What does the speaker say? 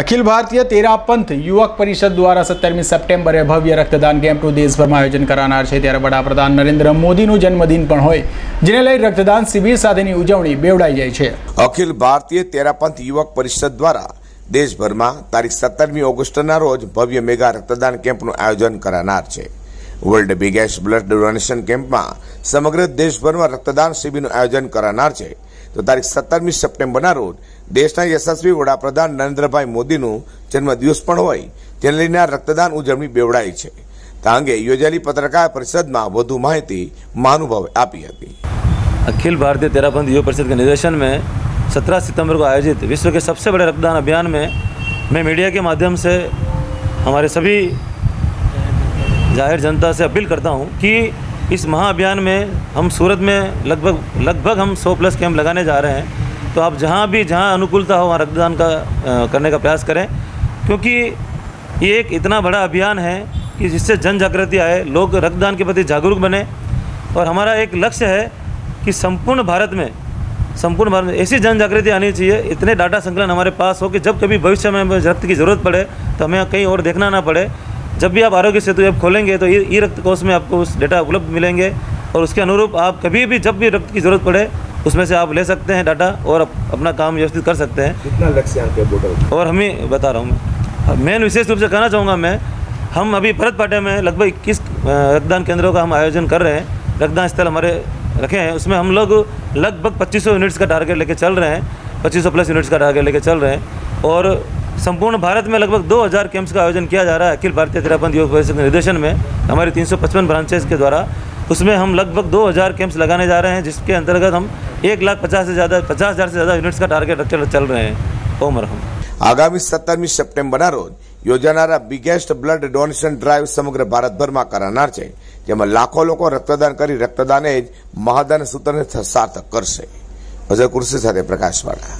અખિલ ભારતીય તેરા પંથ યુવક પરિષદ દ્વારા સત્તરમી સપ્ટેમ્બરે ભવ્ય રક્તદાન કેમ્પનું દેશભરમાં આયોજન કરાનાર છે. ત્યારે વડાપ્રધાન નરેન્દ્ર મોદીનું જન્મદિન પણ હોય, જેને લઈ રક્તદાન શિબિર સાથેની ઉજવણી બેવડાઈ જાય છે. અખિલ ભારતીય તેરાપંથ યુવક પરિષદ દ્વારા દેશભરમાં તારીખ સત્તરમી ઓગસ્ટના રોજ ભવ્ય મેગા રક્તદાન કેમ્પનું આયોજન કરાનાર છે. વર્લ્ડ બિગેસ્ટ બ્લડ ડોનેશન કેમ્પમાં સમગ્ર દેશભરમાં રક્તદાન શિબિરનું આયોજન કરાનાર છે. તો તારીખ સત્તરમી સપ્ટેમ્બરના રોજ દેશના યશસ્વી વડાપ્રધાન નરેન્દ્રભાઈ મોદીનું જન્મદિવસ પણ હોય તેને લઈને આ રક્તદાન ઉજવણી બેવડાઈ છે આ અંગે યોજાયેલી પત્રકાર પરિષદમાં વધુ માહિતી મહાનુભાવે આપી હતી अखिल भारतीय तेरापंथ युवा परिषद के निर्देशन में 17 सितंबर को आयोजित विश्व के सबसे बड़े रक्तदान अभियान में मैं मीडिया के माध्यम से हमारे सभी जाहिर जनता से अपील करता हूं कि इस महाअभियान में हम सूरत में लगभग लगभग हम 100 प्लस कैंप लगाने जा रहे हैं। तो आप जहाँ भी जहाँ अनुकूलता हो वहाँ रक्तदान का अ, करने का प्रयास करें। क्योंकि ये एक इतना बड़ा अभियान है कि जिससे जन जागृति आए लोग रक्तदान के प्रति जागरूक बने। और हमारा एक लक्ष्य है कि संपूर्ण भारत में संपूर्ण भारत में ऐसी जन जागृति आनी चाहिए इतने डाटा संकलन हमारे पास हो कि जब कभी भविष्य में रक्त की ज़रूरत पड़े तो हमें कहीं और देखना ना पड़े। जब भी आप आरोग्य सेतु ऐप खोलेंगे तो ई रक्त कोष में आपको उस डेटा उपलब्ध मिलेंगे और उसके अनुरूप आप कभी भी जब भी रक्त की ज़रूरत पड़े उसमें से आप ले सकते हैं डाटा और अप- अपना काम व्यवस्थित कर सकते हैं। कितना लक्ष्य पे बोतल और हम ही बता रहा हूँ मैं मेन विशेष रूप से कहना चाहूँगा मैं हम अभी भरत पाटे में लगभग इक्कीस रक्तदान केंद्रों का हम आयोजन कर रहे हैं रक्तदान स्थल हमारे रखे हैं उसमें हम लोग लगभग 2500 यूनिट्स का टारगेट लेके चल रहे हैं 2500 प्लस यूनिट्स का टारगेट लेके चल रहे हैं और संपूर्ण भारत में लगभग 2000 कैंप्स का आयोजन किया जा रहा है अखिल भारतीय तिरापंथ योग परिषद के निर्देशन में हमारी 355 ब्रांचेज के द्वारा उसमें हम लगभग 2000 कैंप्स लगाने जा रहे हैं जिसके अंतर्गत हम एक लाख पचास से ज़्यादा पचास हज़ार से ज़्यादा यूनिट्स का टारगेट रखते चल रहे हैं ओम रहम આગામી સત્તરમી સપ્ટેમ્બરના રોજ યોજાનારા બિગેસ્ટ બ્લડ ડોનેશન ડ્રાઈવ સમગ્ર ભારતભરમાં કરાનાર છે જેમાં લાખો લોકો રક્તદાન કરી રક્તદાન એ જ મહાદાન સૂત્રને સાર્થક કરશે અજય કુર્સી સાથે પ્રકાશવાળા